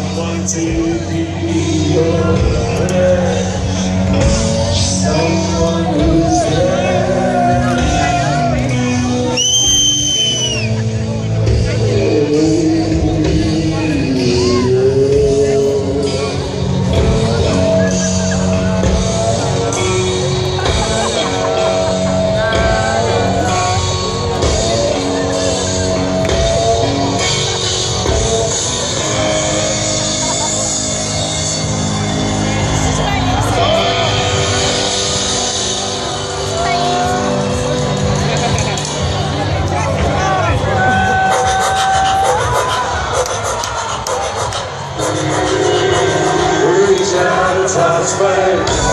Almighty, God's way.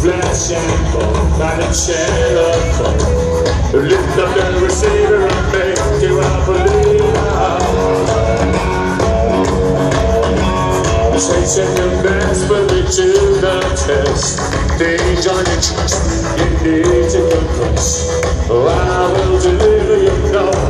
Flash and bone, not a shadow Lift up and make Chasing best, but we to the test Danger on your chest, you. need to confess I will deliver you, no, I'll not forgive